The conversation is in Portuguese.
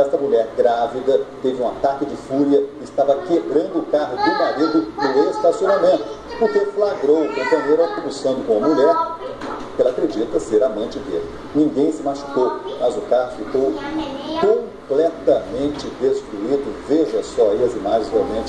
Esta mulher grávida teve um ataque de fúria e estava quebrando o carro do marido no estacionamento, porque flagrou o companheiro almoçando com a mulher que ela acredita ser amante dele. Ninguém se machucou, mas o carro ficou completamente destruído. Veja só aí as imagens realmente.